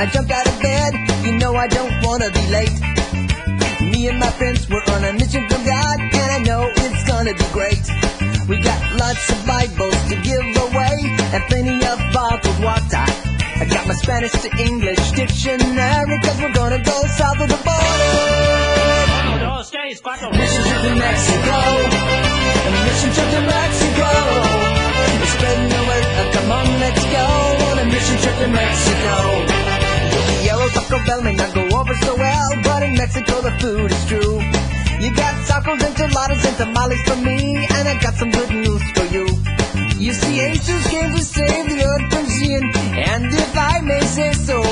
I jumped out of bed, you know I don't wanna be late. Me and my friends were on a mission from God, and I know it's gonna be great. We got lots of Bibles to give away, and plenty of bottled water. I got my Spanish to English dictionary, cause we're gonna go south of the border. Mission trip to Mexico. Mission trip to Mexico. Spreading the word, come on, let's go on a mission trip to Mexico. Bell may not go over so well, but in Mexico the food is true. You got tacos, and enchiladas, and tamales for me, and I got some good news for you. You see, Jesus came to save the earth from sin, and if I may say so,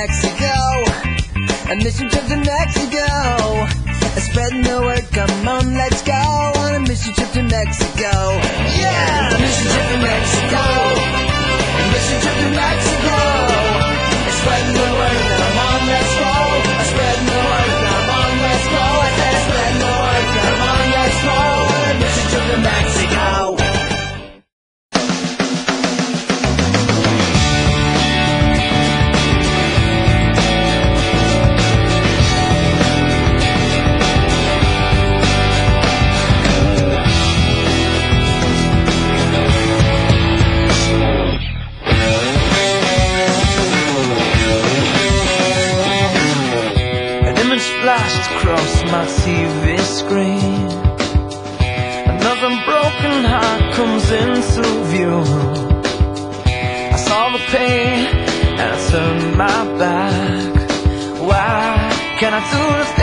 Mexico, a mission trip to Mexico. Spreading the word, come on, let's go on a mission trip to Mexico. Yeah, mission trip to Mexico. A mission trip to Mexico. Image across my TV screen. Another broken heart comes into view. I saw the pain and I turned my back. Why can I do the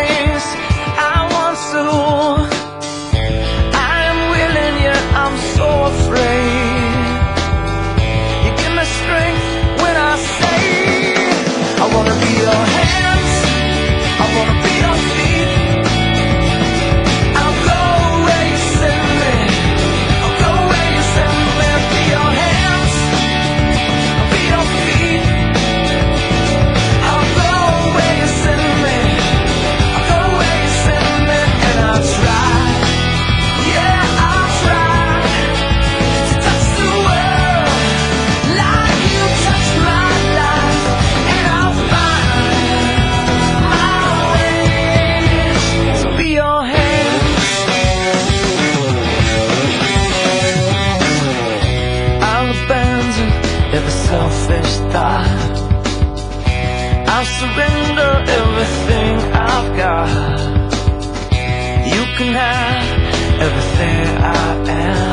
selfish. I'll surrender everything I've got. You can have everything I am